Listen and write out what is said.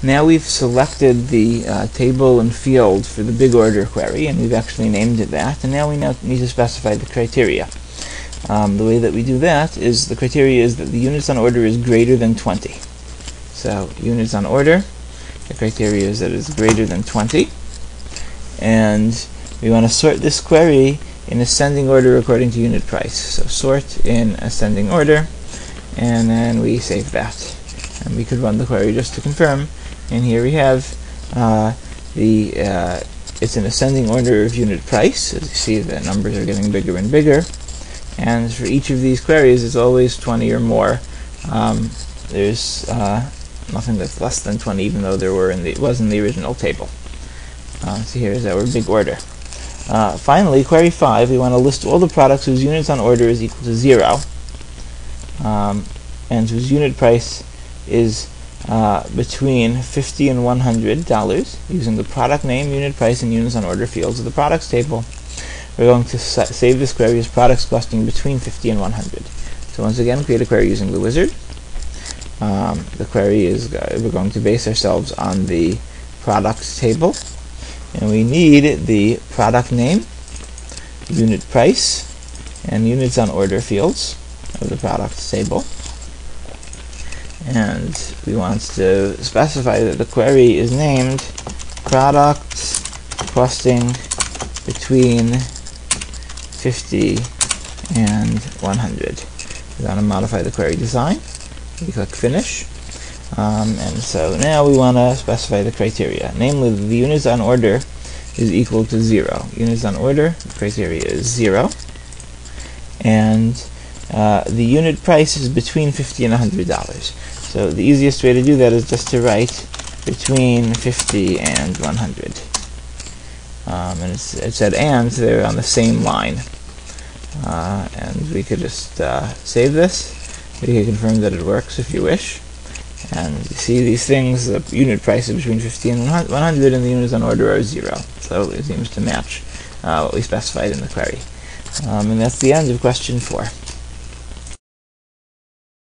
Now we've selected the uh, table and field for the big order query, and we've actually named it that, and now we now need to specify the criteria. Um, the way that we do that is the criteria is that the units on order is greater than 20. So units on order, the criteria is that it's greater than 20, and we want to sort this query in ascending order according to unit price. So sort in ascending order, and then we save that. And we could run the query just to confirm. And here we have uh, the uh, it's an ascending order of unit price. As you see, the numbers are getting bigger and bigger. And for each of these queries, it's always 20 or more. Um, there's uh, nothing that's less than 20, even though there were in the was in the original table. Uh, so here's our big order. Uh, finally, query 5, we want to list all the products whose units on order is equal to 0 um, and whose unit price is uh, between 50 and 100 dollars using the product name, unit price, and units on order fields of the products table. We're going to sa save this query as products costing between 50 and 100. So once again, create a query using the wizard. Um, the query is uh, we're going to base ourselves on the products table and we need the product name, unit price, and units on order fields of the products table. And we want to specify that the query is named product costing between 50 and 100. We want to modify the query design. We click finish. Um, and so now we want to specify the criteria. Namely, the units on order is equal to 0. Units on order, the criteria is 0. And uh, the unit price is between 50 and $100. So the easiest way to do that is just to write between 50 and 100. Um, and it's, it said and, so they're on the same line. Uh, and we could just uh, save this. We can confirm that it works if you wish. And you see these things, the unit price is between 50 and 100, and the units on order are 0. So it seems to match uh, what we specified in the query. Um, and that's the end of question 4.